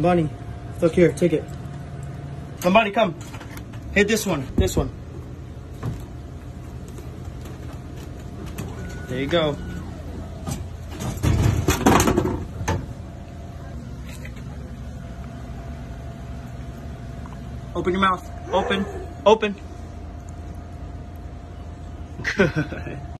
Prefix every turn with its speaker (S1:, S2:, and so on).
S1: Bunny, look here, take it. Somebody come. Hit this one, this one. There you go. Open your mouth. Open. Open. Good.